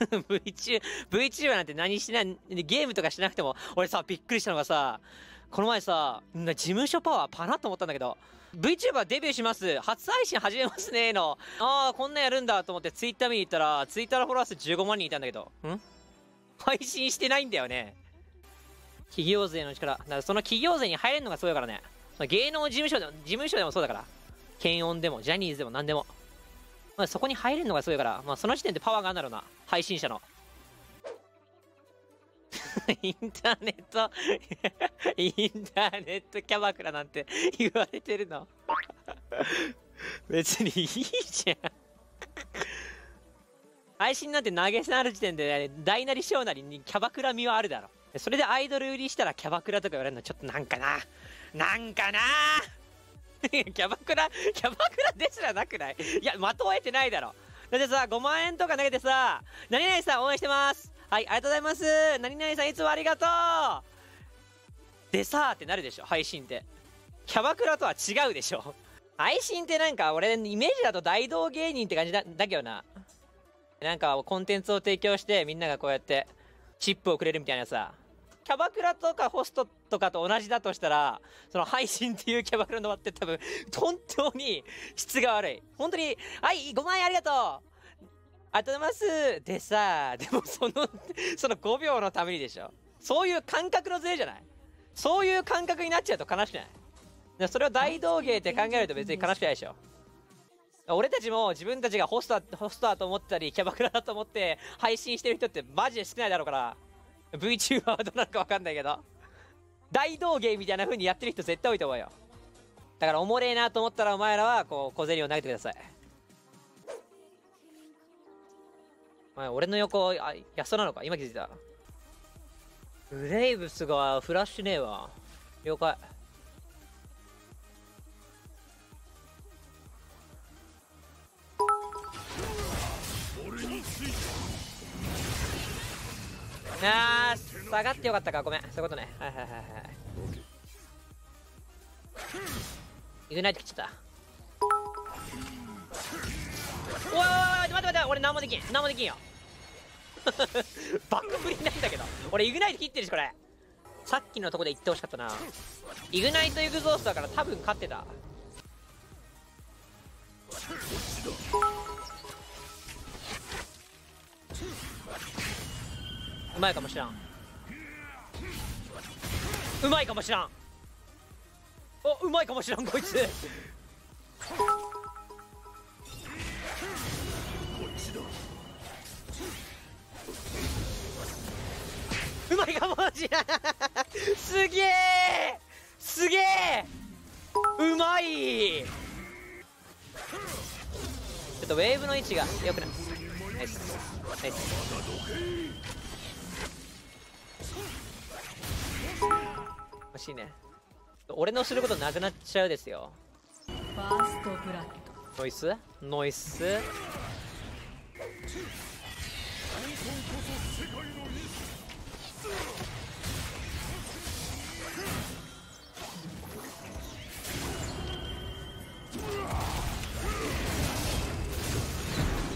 VTuber、なんて何してない、ゲームとかしなくても、俺さ、びっくりしたのがさ、この前さ、事務所パワーパラと思ったんだけど、VTuber デビューします初配信始めますねの。ああ、こんなんやるんだと思って Twitter 見に行ったら、Twitter のフォロワー数15万人いたんだけど、ん？配信してないんだよね。企業税の力。だからその企業税に入れるのがすごいからね。芸能事務所でも、事務所でもそうだから。検温でも、ジャニーズでも何でも。まあ、そこに入れるのがすごいから、まあ、その時点でパワーがあるんだろうな。配信者の。インターネットインターネットキャバクラなんて言われてるの？別にいいじゃん配信なんて投げ銭ある時点で、ね大なり小なりにキャバクラ味はあるだろ。それでアイドル売りしたらキャバクラとか言われるのちょっとなんかな。なんかなキャバクラ、キャバクラですらなくない？いや、的を得てないだろ。だってさ、5万円とか投げてさ、何々さん応援してますはい、ありがとうございます。何々さんいつもありがとうでさーってなるでしょ、配信って。キャバクラとは違うでしょ。配信ってなんか俺、イメージだと大道芸人って感じだだけどな。なんかコンテンツを提供してみんながこうやってチップをくれるみたいなさ。キャバクラとかホストとかと同じだとしたら、その配信っていうキャバクラの場って多分、本当に質が悪い。本当に、はい、5万円ありがとうありがとうございますでさ、でもその、その5秒のためにでしょ。そういう感覚のズレじゃないそういう感覚になっちゃうと悲しくないそれを大道芸って考えると別に悲しくないでしょ。俺たちも自分たちがホストだホストだと思ったり、キャバクラだと思って配信してる人ってマジで少ないだろうから、VTuber はどうなるかわかんないけど、大道芸みたいな風にやってる人絶対多いと思うよ。だからおもれえなと思ったらお前らはこう小銭を投げてください。お前俺の横、あ、安田なのか？今気づいた。ブレイブスがフラッシュねえわ。了解。あー、下がってよかったか。ごめん。そういうことね。はいはいはいはい。イグナイト切っちゃった。おいおいおい待って待って俺何もできん何もできんよバック振りなんだけど俺イグナイト切ってるしこれさっきのとこで言ってほしかったなイグナイトエグゾースだから多分勝ってたうまいかもしらん。うまいかもしらん。おうまいかもしらんこいつ。うまいかもしれん。すげえ。すげえ。うまい。ちょっとウェーブの位置がよくないナイス。ナイス。欲しいね。俺のすることなくなっちゃうですよ。ファーストブラッドノイス？ノイス？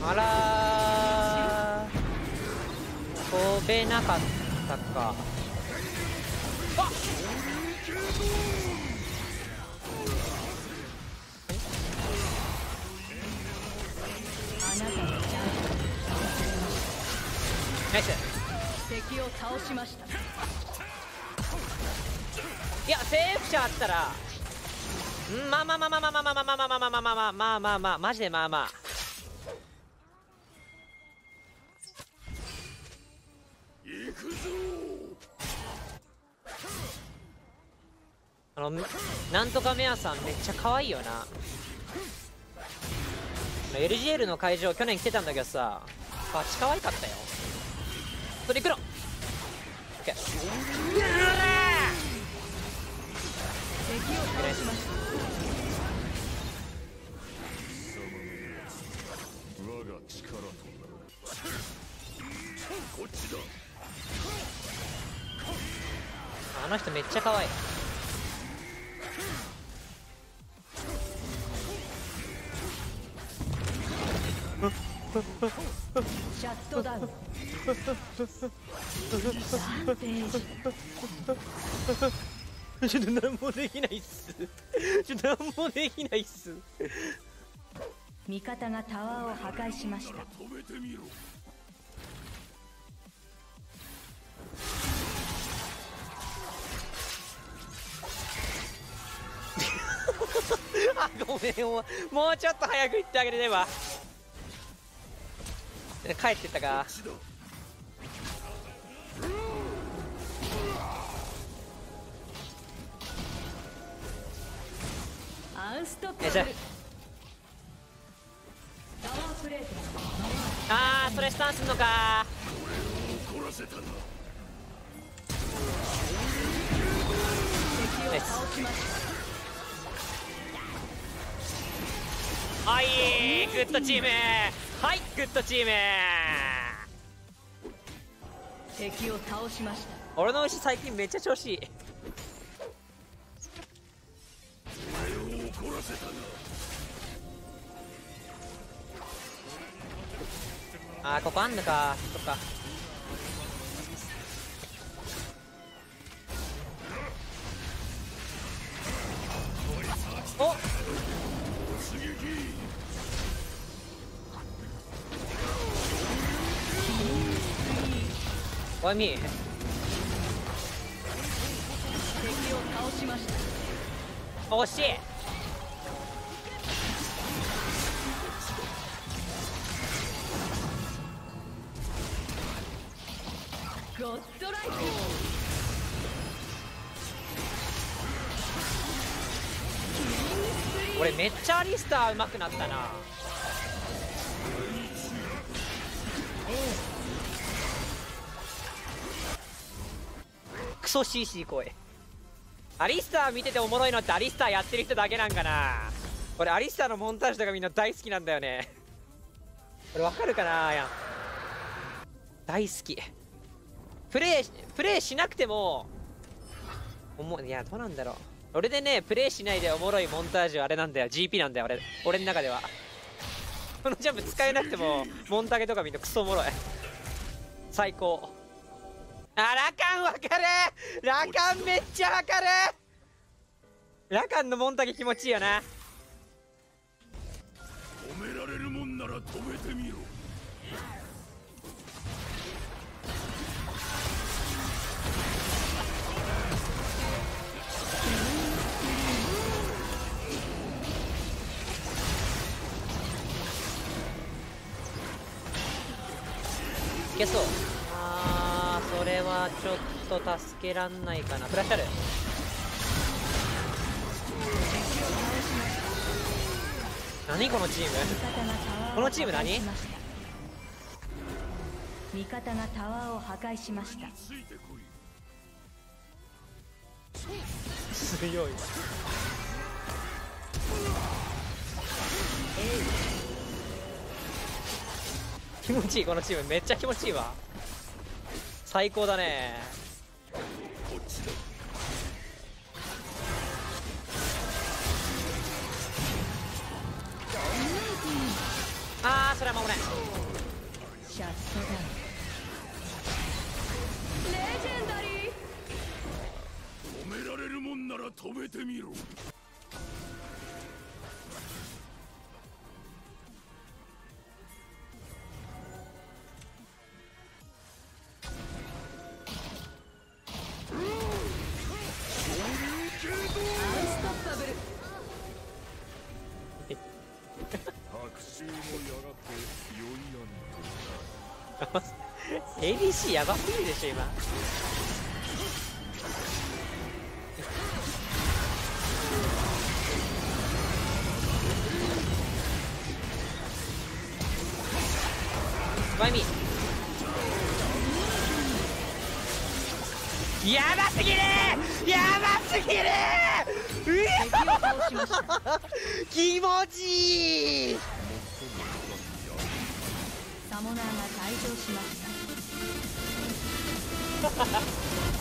あら飛べなかったか。ナイス敵を倒しました。いやセーフ者あったら。まあまあまあまあまあまあまあまあまあまあまあまあまあまあまあまあまあマジでまあまあのなんとかメアさんめっちゃ可愛いよな。LGL の会場去年来てたんだけどさバチ可愛かったよ。それ行くの。OK あの人めっちゃ可愛い シャットダウンランページちょっと何もできないっす。ちょっと何もできないっす。味方がタワーを破壊しました。止めてみろあごめん。もうちょっと早く行ってあげれれば帰ってったか。アンストよいしょあ。ーそれスタンすんのか。はい。グッドチームはいグッドチーム。敵を倒しました。俺の牛最近めっちゃ調子いい。俺を怒らせたなあーここあんのか。そっかおいみ敵を倒しました惜しい。ゴッドライフ俺めっちゃアリスター上手くなったな。クソ CC 声。アリスター見てておもろいのってアリスターやってる人だけなんかな。俺アリスターのモンタージュとかみんな大好きなんだよね。これわかるかなやん大好き。プレイプレイしなくてもおもいやどうなんだろう。俺でねプレイしないでおもろいモンタージュあれなんだよ。GP なんだよ俺俺の中では。このジャンプ使えなくてもモンタゲとかみんなクソおもろい。最高。あラカンわかる。ラカンめっちゃわかる。ラカンのモンタゲ気持ちいいよな。止められるもんなら止めてみろ。いけそうそれはちょっと助けらんないかな。フラッシュある。何このチーム？このチーム何？味方がタワーを破壊しました。強い。気持ちいいこのチーム。めっちゃ気持ちいいわ最高だね。あーそれは守れん。シャットダウンレジェンダリー。止められるもんなら止めてみろ ABC やばすぎるでしょ今。ワイミやばすぎるやばすぎるうわ 気持ちいい！サモナーが退場しました